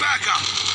Back up!